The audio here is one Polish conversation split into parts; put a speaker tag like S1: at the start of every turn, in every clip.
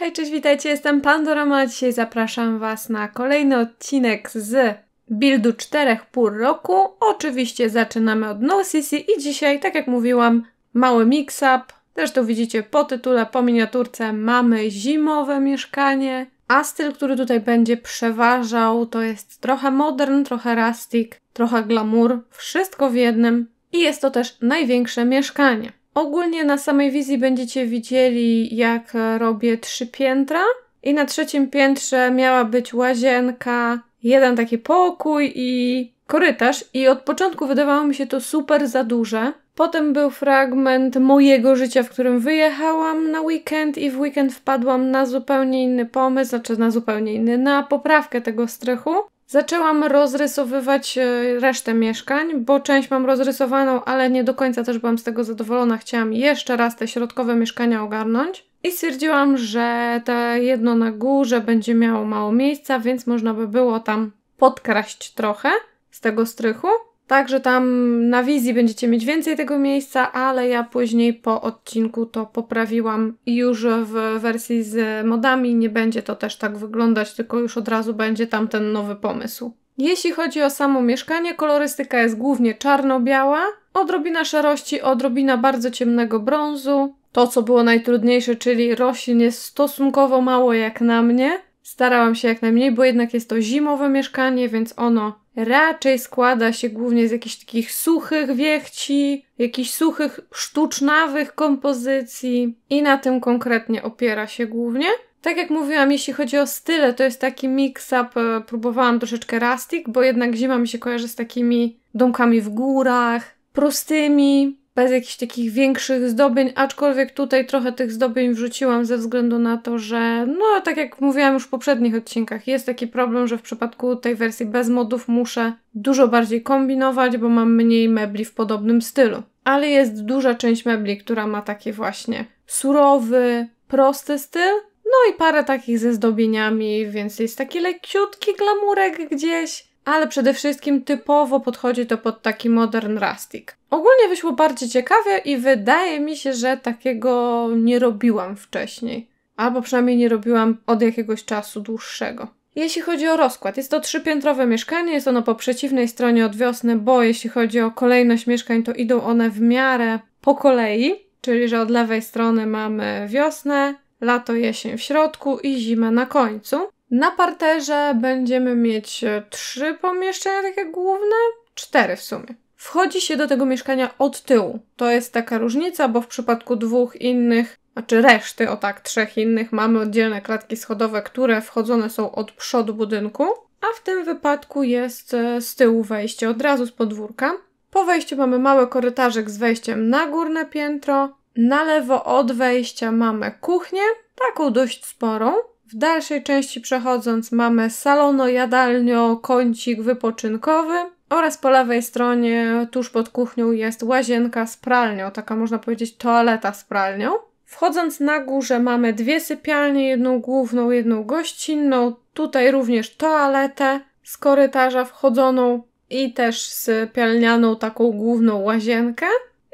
S1: Hej, cześć, witajcie, jestem Pandorama, a dzisiaj zapraszam Was na kolejny odcinek z buildu 4,5 roku. Oczywiście zaczynamy od No CC i dzisiaj, tak jak mówiłam, mały mix-up. Zresztą widzicie po tytule, po miniaturce mamy zimowe mieszkanie, a styl, który tutaj będzie przeważał, to jest trochę modern, trochę rustic, trochę glamour, wszystko w jednym. I jest to też największe mieszkanie. Ogólnie na samej wizji będziecie widzieli, jak robię trzy piętra. I na trzecim piętrze miała być łazienka, jeden taki pokój i korytarz. I od początku wydawało mi się to super za duże. Potem był fragment mojego życia, w którym wyjechałam na weekend i w weekend wpadłam na zupełnie inny pomysł, znaczy na zupełnie inny, na poprawkę tego strychu. Zaczęłam rozrysowywać e, resztę mieszkań, bo część mam rozrysowaną, ale nie do końca też byłam z tego zadowolona. Chciałam jeszcze raz te środkowe mieszkania ogarnąć. I stwierdziłam, że to jedno na górze będzie miało mało miejsca, więc można by było tam podkraść trochę z tego strychu. Także tam na wizji będziecie mieć więcej tego miejsca, ale ja później po odcinku to poprawiłam już w wersji z modami nie będzie to też tak wyglądać, tylko już od razu będzie tam ten nowy pomysł. Jeśli chodzi o samo mieszkanie, kolorystyka jest głównie czarno-biała, odrobina szarości, odrobina bardzo ciemnego brązu. To, co było najtrudniejsze, czyli roślin jest stosunkowo mało jak na mnie. Starałam się jak najmniej, bo jednak jest to zimowe mieszkanie, więc ono raczej składa się głównie z jakichś takich suchych wiechci, jakichś suchych, sztucznawych kompozycji i na tym konkretnie opiera się głównie. Tak jak mówiłam, jeśli chodzi o style, to jest taki mix-up, e, próbowałam troszeczkę rustic, bo jednak zima mi się kojarzy z takimi domkami w górach, prostymi, bez jakichś takich większych zdobień, aczkolwiek tutaj trochę tych zdobień wrzuciłam ze względu na to, że no tak jak mówiłam już w poprzednich odcinkach, jest taki problem, że w przypadku tej wersji bez modów muszę dużo bardziej kombinować, bo mam mniej mebli w podobnym stylu. Ale jest duża część mebli, która ma taki właśnie surowy, prosty styl, no i parę takich ze zdobieniami, więc jest taki leciutki glamurek gdzieś, ale przede wszystkim typowo podchodzi to pod taki modern rustic. Ogólnie wyszło bardzo ciekawie i wydaje mi się, że takiego nie robiłam wcześniej. Albo przynajmniej nie robiłam od jakiegoś czasu dłuższego. Jeśli chodzi o rozkład, jest to trzypiętrowe mieszkanie, jest ono po przeciwnej stronie od wiosny, bo jeśli chodzi o kolejność mieszkań, to idą one w miarę po kolei, czyli że od lewej strony mamy wiosnę, lato, jesień w środku i zimę na końcu. Na parterze będziemy mieć e, trzy pomieszczenia takie główne, cztery w sumie. Wchodzi się do tego mieszkania od tyłu. To jest taka różnica, bo w przypadku dwóch innych, znaczy reszty, o tak, trzech innych, mamy oddzielne klatki schodowe, które wchodzone są od przodu budynku, a w tym wypadku jest e, z tyłu wejście od razu z podwórka. Po wejściu mamy mały korytarzek z wejściem na górne piętro. Na lewo od wejścia mamy kuchnię, taką dość sporą. W dalszej części przechodząc mamy salono-jadalnio, kącik wypoczynkowy oraz po lewej stronie tuż pod kuchnią jest łazienka z pralnią, taka można powiedzieć toaleta z pralnią. Wchodząc na górze mamy dwie sypialnie, jedną główną, jedną gościnną. Tutaj również toaletę z korytarza wchodzoną i też sypialnianą taką główną łazienkę.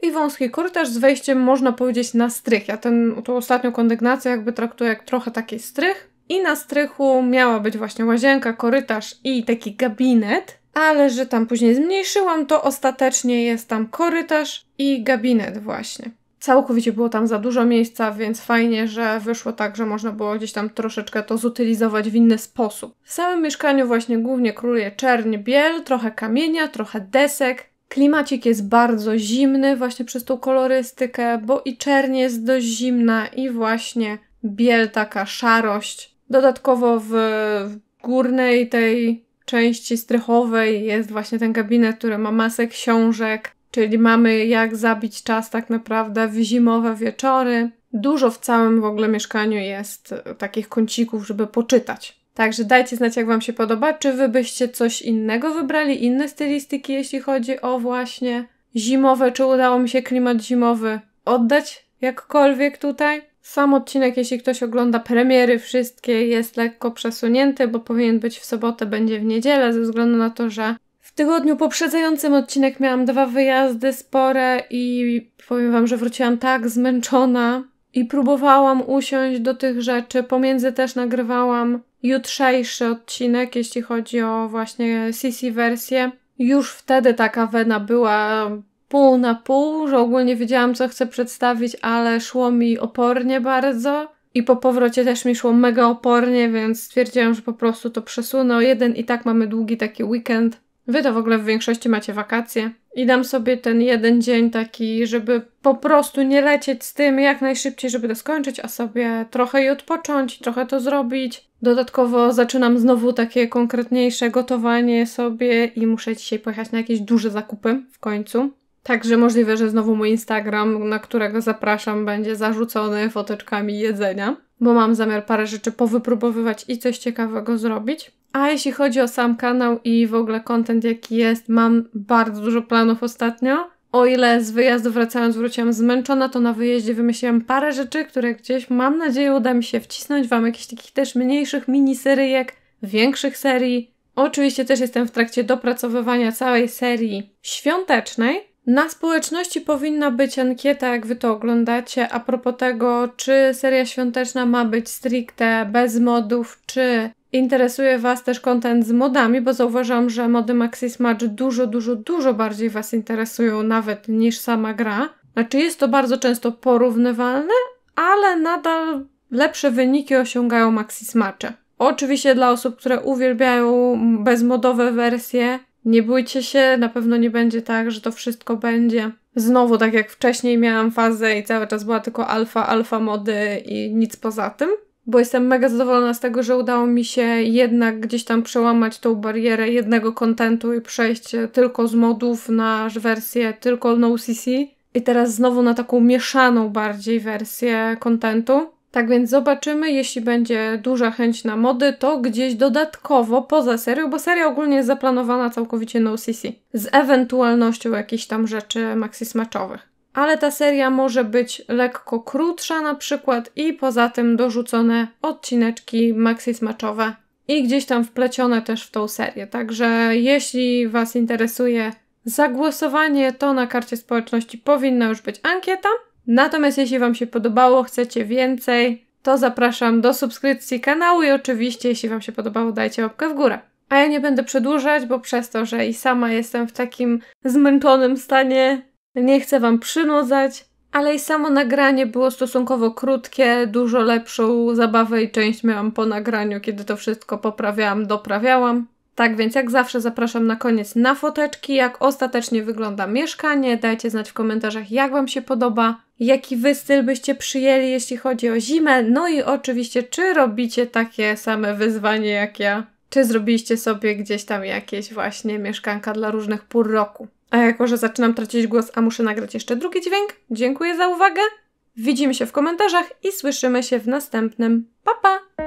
S1: I wąski korytarz z wejściem można powiedzieć na strych. Ja ten, tą ostatnią kondygnację jakby traktuję jak trochę taki strych. I na strychu miała być właśnie łazienka, korytarz i taki gabinet, ale że tam później zmniejszyłam, to ostatecznie jest tam korytarz i gabinet właśnie. Całkowicie było tam za dużo miejsca, więc fajnie, że wyszło tak, że można było gdzieś tam troszeczkę to zutylizować w inny sposób. W samym mieszkaniu właśnie głównie króluje czerń, biel, trochę kamienia, trochę desek, Klimacik jest bardzo zimny właśnie przez tą kolorystykę, bo i czerń jest dość zimna i właśnie biel taka szarość. Dodatkowo w, górnej tej części strychowej jest właśnie ten gabinet, który ma masę książek, czyli mamy jak zabić czas tak naprawdę w zimowe wieczory. Dużo w całym w ogóle mieszkaniu jest takich kącików, żeby poczytać. Także dajcie znać, jak Wam się podoba. Czy Wy byście coś innego wybrali, inne stylistyki, jeśli chodzi o właśnie zimowe? Czy udało mi się klimat zimowy oddać jakkolwiek tutaj? Sam odcinek, jeśli ktoś ogląda premiery, wszystkie jest lekko przesunięty, bo powinien być w sobotę, będzie w niedzielę, ze względu na to, że w tygodniu poprzedzającym odcinek miałam dwa wyjazdy spore i powiem Wam, że wróciłam tak zmęczona i próbowałam usiąść do tych rzeczy. Pomiędzy też nagrywałam jutrzejszy odcinek, jeśli chodzi o właśnie CC wersję. Już wtedy taka wena była pół na pół, że ogólnie wiedziałam, co chcę przedstawić, ale szło mi opornie bardzo. I po powrocie też mi szło mega opornie, więc stwierdziłam, że po prostu to przesunę jeden i tak mamy długi taki weekend. Wy to w ogóle w większości macie wakacje. I dam sobie ten jeden dzień taki, żeby po prostu nie lecieć z tym jak najszybciej, żeby to skończyć, a sobie trochę i odpocząć, trochę to zrobić. Dodatkowo zaczynam znowu takie konkretniejsze gotowanie sobie i muszę dzisiaj pojechać na jakieś duże zakupy w końcu. Także możliwe, że znowu mój Instagram, na którego zapraszam, będzie zarzucony foteczkami jedzenia, bo mam zamiar parę rzeczy powypróbowywać i coś ciekawego zrobić. A jeśli chodzi o sam kanał i w ogóle content jaki jest, mam bardzo dużo planów ostatnio. O ile z wyjazdu wracając wróciłam zmęczona, to na wyjeździe wymyśliłam parę rzeczy, które gdzieś mam nadzieję uda mi się wcisnąć. Wam jakichś takich też mniejszych miniseryjek, większych serii. Oczywiście też jestem w trakcie dopracowywania całej serii świątecznej, na społeczności powinna być ankieta, jak wy to oglądacie, a propos tego, czy seria świąteczna ma być stricte bez modów, czy interesuje Was też content z modami, bo zauważam, że mody Maxis Match dużo, dużo, dużo bardziej Was interesują nawet niż sama gra. Znaczy jest to bardzo często porównywalne, ale nadal lepsze wyniki osiągają Maxis Matche. Oczywiście dla osób, które uwielbiają bezmodowe wersje, nie bójcie się, na pewno nie będzie tak, że to wszystko będzie znowu tak jak wcześniej miałam fazę i cały czas była tylko alfa, alfa mody i nic poza tym. Bo jestem mega zadowolona z tego, że udało mi się jednak gdzieś tam przełamać tą barierę jednego kontentu i przejść tylko z modów na wersję tylko no CC. I teraz znowu na taką mieszaną bardziej wersję kontentu. Tak więc zobaczymy, jeśli będzie duża chęć na mody, to gdzieś dodatkowo poza serią, bo seria ogólnie jest zaplanowana całkowicie no CC, z ewentualnością jakichś tam rzeczy maxismaczowych. Ale ta seria może być lekko krótsza na przykład i poza tym dorzucone odcineczki maxismaczowe i gdzieś tam wplecione też w tą serię. Także jeśli Was interesuje zagłosowanie, to na karcie społeczności powinna już być ankieta. Natomiast jeśli Wam się podobało, chcecie więcej, to zapraszam do subskrypcji kanału i oczywiście, jeśli Wam się podobało, dajcie łapkę w górę. A ja nie będę przedłużać, bo przez to, że i sama jestem w takim zmęczonym stanie, nie chcę Wam przynudzać, ale i samo nagranie było stosunkowo krótkie, dużo lepszą zabawę i część miałam po nagraniu, kiedy to wszystko poprawiałam, doprawiałam. Tak więc jak zawsze zapraszam na koniec na foteczki, jak ostatecznie wygląda mieszkanie. Dajcie znać w komentarzach, jak Wam się podoba, jaki Wy styl byście przyjęli, jeśli chodzi o zimę. No i oczywiście, czy robicie takie same wyzwanie jak ja? Czy zrobiliście sobie gdzieś tam jakieś właśnie mieszkanka dla różnych pór roku? A jako, że zaczynam tracić głos, a muszę nagrać jeszcze drugi dźwięk, dziękuję za uwagę. Widzimy się w komentarzach i słyszymy się w następnym. Pa pa!